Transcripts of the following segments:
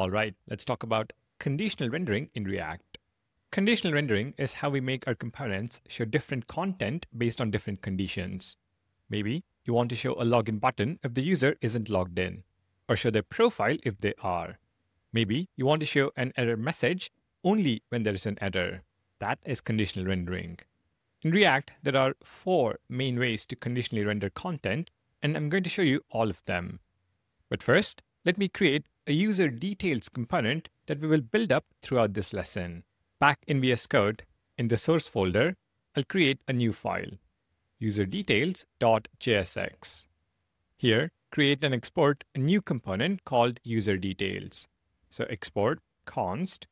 All right, let's talk about conditional rendering in React. Conditional rendering is how we make our components show different content based on different conditions. Maybe you want to show a login button if the user isn't logged in, or show their profile if they are. Maybe you want to show an error message only when there is an error. That is conditional rendering. In React, there are four main ways to conditionally render content, and I'm going to show you all of them. But first, let me create a user details component that we will build up throughout this lesson. Back in VS Code, in the source folder, I'll create a new file, userdetails.jsx. Here, create and export a new component called user details. So export const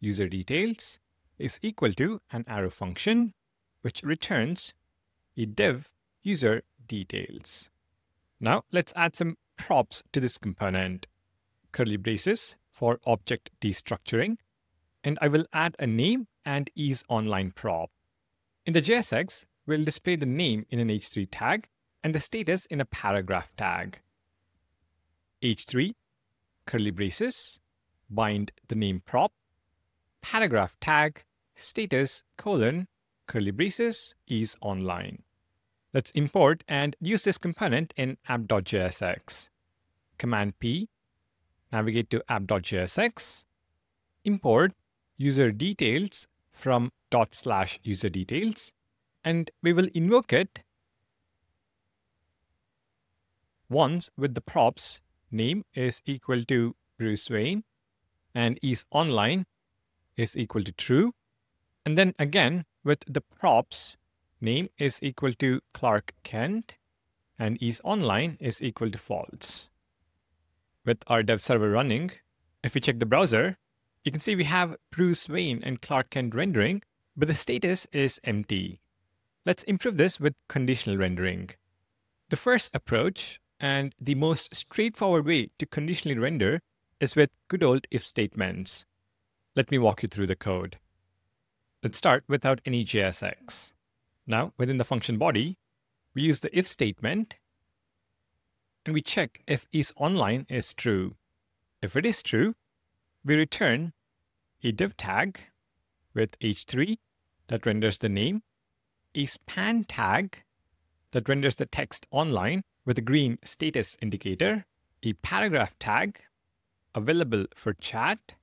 user details is equal to an arrow function, which returns a div user details. Now let's add some props to this component. Curly braces for object destructuring, and I will add a name and is online prop. In the JSX, we'll display the name in an h3 tag and the status in a paragraph tag. h3, curly braces, bind the name prop, paragraph tag, status, colon, curly braces, is online. Let's import and use this component in app.jsx. Command P, navigate to app.jsx, import user details from dot slash user details, and we will invoke it once with the props name is equal to Bruce Wayne and is online is equal to true. And then again with the props name is equal to Clark Kent and is online is equal to false. With our dev server running, if we check the browser, you can see we have Bruce Wayne and Clark Kent rendering, but the status is empty. Let's improve this with conditional rendering. The first approach and the most straightforward way to conditionally render is with good old if statements. Let me walk you through the code. Let's start without any JSX. Now, within the function body, we use the if statement and we check if is online is true. If it is true, we return a div tag with h3 that renders the name, a span tag that renders the text online with a green status indicator, a paragraph tag available for chat,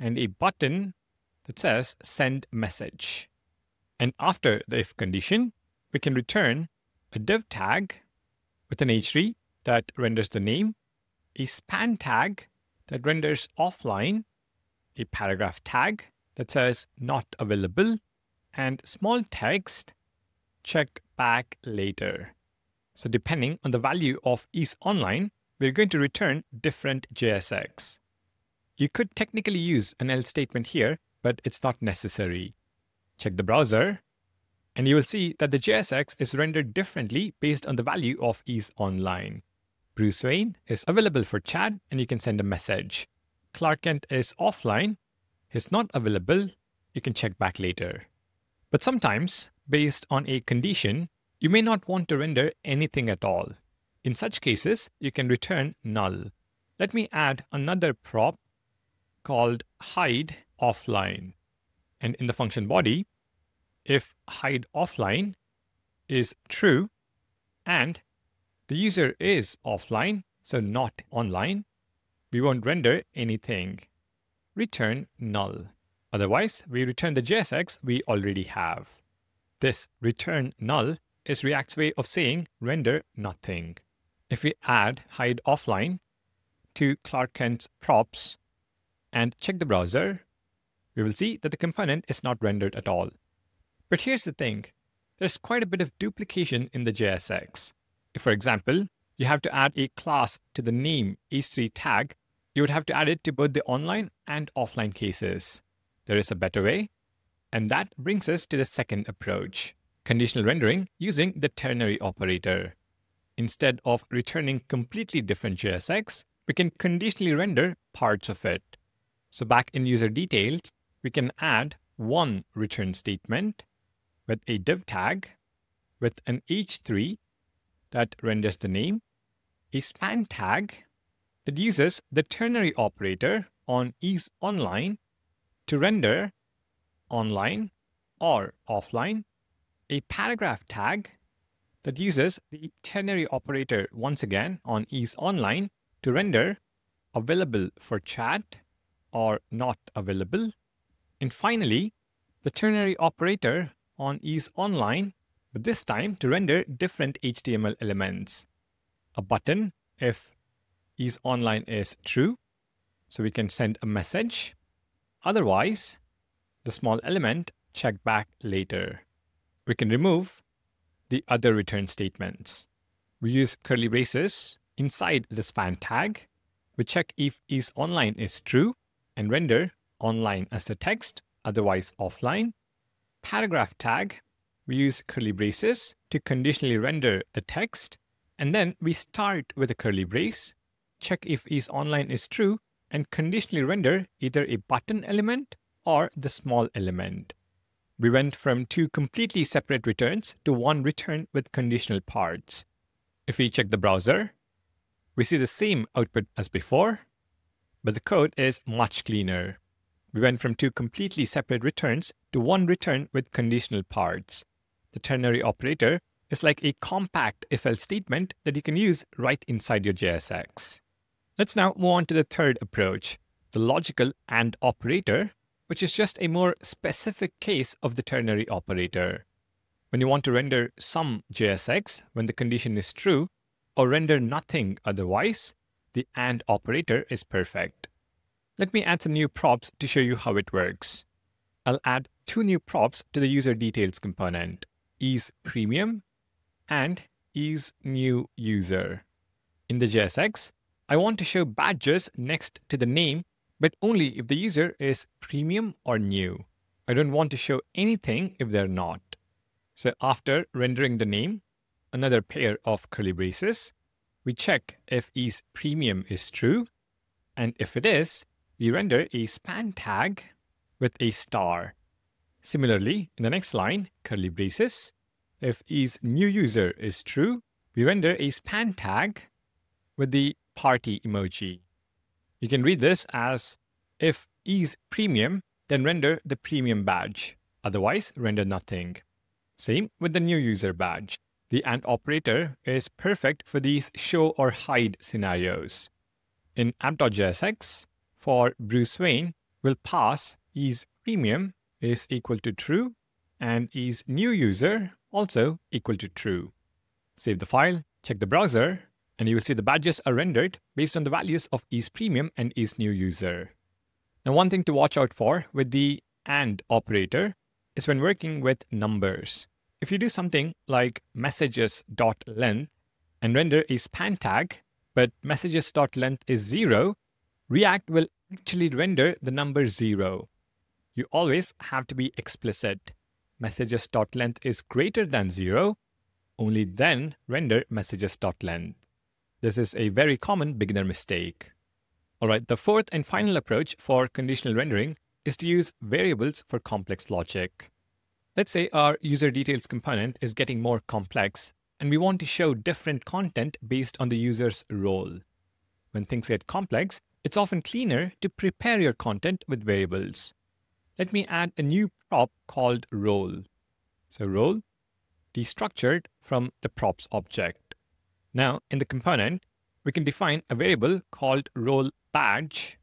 and a button that says send message. And after the if condition, we can return a div tag with an h3 that renders the name, a span tag that renders offline, a paragraph tag that says not available, and small text, check back later. So depending on the value of is online, we're going to return different JSX. You could technically use an else statement here, but it's not necessary. Check the browser, and you will see that the JSX is rendered differently based on the value of is online. Bruce Wayne is available for chat and you can send a message. Clark Kent is offline, he's not available, you can check back later. But sometimes, based on a condition, you may not want to render anything at all. In such cases, you can return null. Let me add another prop called hide offline. And in the function body, if hide offline is true and the user is offline, so not online, we won't render anything. Return null. Otherwise, we return the JSX we already have. This return null is React's way of saying render nothing. If we add hide offline to Clark Kent's props and check the browser, we will see that the component is not rendered at all. But here's the thing. There's quite a bit of duplication in the JSX. If, for example, you have to add a class to the name h3 tag, you would have to add it to both the online and offline cases. There is a better way, and that brings us to the second approach, conditional rendering using the ternary operator. Instead of returning completely different JSX, we can conditionally render parts of it. So back in user details, we can add one return statement with a div tag with an h3 that renders the name, a span tag that uses the ternary operator on is online to render online or offline a paragraph tag that uses the ternary operator once again on is online to render available for chat or not available. And finally, the ternary operator on is online, but this time to render different HTML elements. A button if is online is true, so we can send a message. Otherwise, the small element check back later. We can remove the other return statements. We use curly braces inside the span tag. We check if is online is true and render online as a text, otherwise offline. Paragraph tag, we use curly braces to conditionally render the text. And then we start with a curly brace, check if is online is true, and conditionally render either a button element or the small element. We went from two completely separate returns to one return with conditional parts. If we check the browser, we see the same output as before, but the code is much cleaner. We went from two completely separate returns to one return with conditional parts. The ternary operator is like a compact if-else statement that you can use right inside your JSX. Let's now move on to the third approach, the logical AND operator, which is just a more specific case of the ternary operator. When you want to render some JSX when the condition is true, or render nothing otherwise, the AND operator is perfect. Let me add some new props to show you how it works. I'll add two new props to the user details component, is premium and is new user. In the JSX, I want to show badges next to the name but only if the user is premium or new. I don't want to show anything if they're not. So after rendering the name, another pair of curly braces, we check if is premium is true. And if it is, we render a span tag with a star. Similarly, in the next line, curly braces, if is new user is true, we render a span tag with the party emoji. You can read this as if is premium, then render the premium badge. Otherwise, render nothing. Same with the new user badge. The AND operator is perfect for these show or hide scenarios. In app.jsx, for Bruce Wayne, we'll pass is premium is equal to true and is new user also equal to true. Save the file, check the browser, and you will see the badges are rendered based on the values of is premium and is new user. Now, one thing to watch out for with the AND operator is when working with numbers. If you do something like messages.length and render a span tag, but messages.length is zero, React will actually render the number zero. You always have to be explicit. Messages.length is greater than zero, only then render messages.length. This is a very common beginner mistake. All right, the fourth and final approach for conditional rendering is to use variables for complex logic. Let's say our user details component is getting more complex and we want to show different content based on the user's role. When things get complex, it's often cleaner to prepare your content with variables. Let me add a new prop called role. So role, destructured from the props object. Now, in the component, we can define a variable called role badge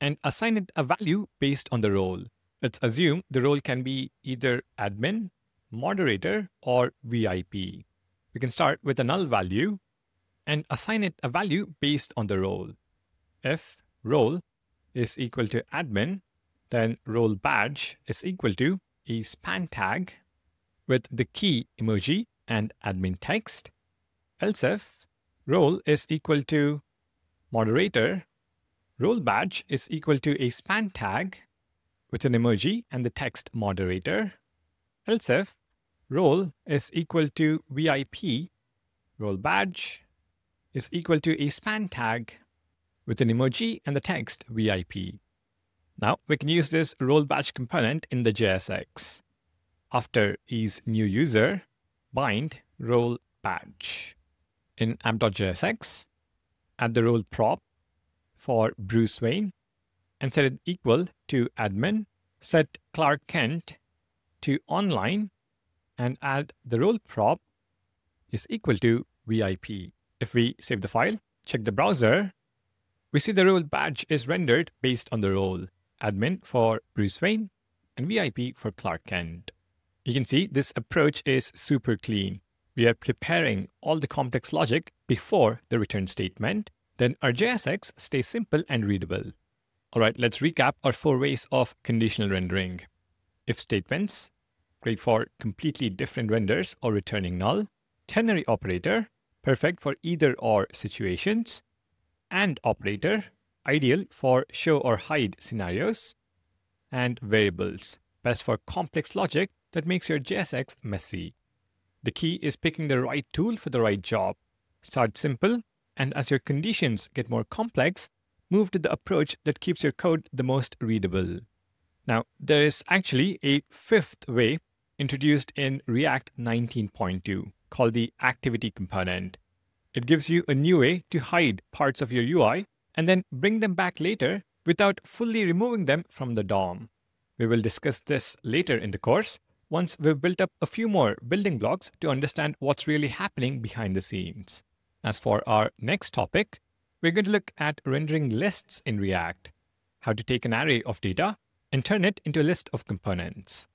and assign it a value based on the role. Let's assume the role can be either admin, moderator, or VIP. We can start with a null value and assign it a value based on the role. If role is equal to admin, then role badge is equal to a span tag with the key emoji and admin text. Else if role is equal to moderator, role badge is equal to a span tag with an emoji and the text moderator, else if role is equal to VIP, role badge is equal to a span tag with an emoji and the text VIP. Now we can use this role badge component in the JSX. After is new user, bind role badge in app.jsx, add the role prop for Bruce Wayne, and set it equal to admin, set Clark Kent to online, and add the role prop is equal to VIP. If we save the file, check the browser, we see the role badge is rendered based on the role admin for Bruce Wayne and VIP for Clark Kent. You can see this approach is super clean. We are preparing all the complex logic before the return statement. Then our JSX stays simple and readable. All right, let's recap our four ways of conditional rendering. If statements, great for completely different renders or returning null. Ternary operator, perfect for either or situations. And operator, ideal for show or hide scenarios. And variables, best for complex logic that makes your JSX messy. The key is picking the right tool for the right job. Start simple, and as your conditions get more complex, move to the approach that keeps your code the most readable. Now, there is actually a fifth way introduced in React 19.2 called the activity component. It gives you a new way to hide parts of your UI and then bring them back later without fully removing them from the DOM. We will discuss this later in the course once we've built up a few more building blocks to understand what's really happening behind the scenes. As for our next topic, we're going to look at rendering lists in React, how to take an array of data and turn it into a list of components.